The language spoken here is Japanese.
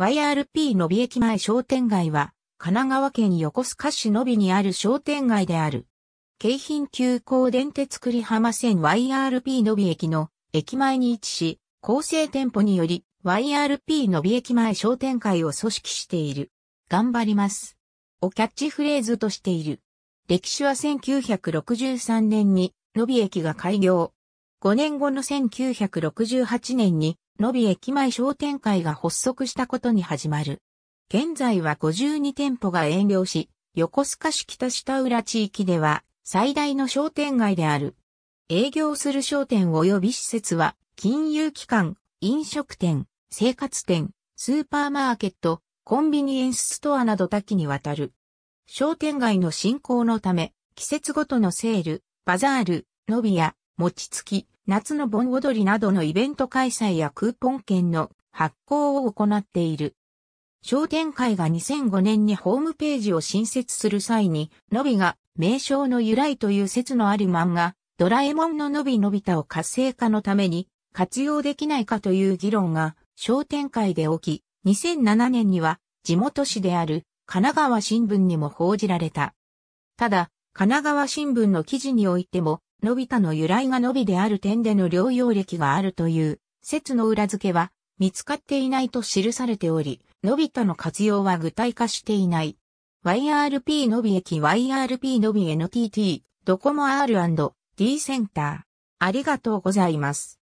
YRP のび駅前商店街は、神奈川県横須賀市のびにある商店街である。京浜急行電鉄栗浜線 YRP のび駅の駅前に位置し、構成店舗により YRP のび駅前商店会を組織している。頑張ります。をキャッチフレーズとしている。歴史は1963年に、のび駅が開業。5年後の1968年に、のび駅前商店会が発足したことに始まる。現在は52店舗が営業し、横須賀市北下浦地域では最大の商店街である。営業する商店及び施設は、金融機関、飲食店、生活店、スーパーマーケット、コンビニエンスストアなど多岐にわたる。商店街の振興のため、季節ごとのセール、バザール、ノビや、餅つき、夏の盆踊りなどのイベント開催やクーポン券の発行を行っている。商店会が2005年にホームページを新設する際に、のびが名称の由来という説のある漫画、ドラえもんののびのび太を活性化のために活用できないかという議論が商店会で起き、2007年には地元紙である神奈川新聞にも報じられた。ただ、神奈川新聞の記事においても、のび太の由来がのびである点での療養歴があるという説の裏付けは見つかっていないと記されており、のび太の活用は具体化していない。YRP のび駅 YRP のび NTT ドコモ R&D センター。ありがとうございます。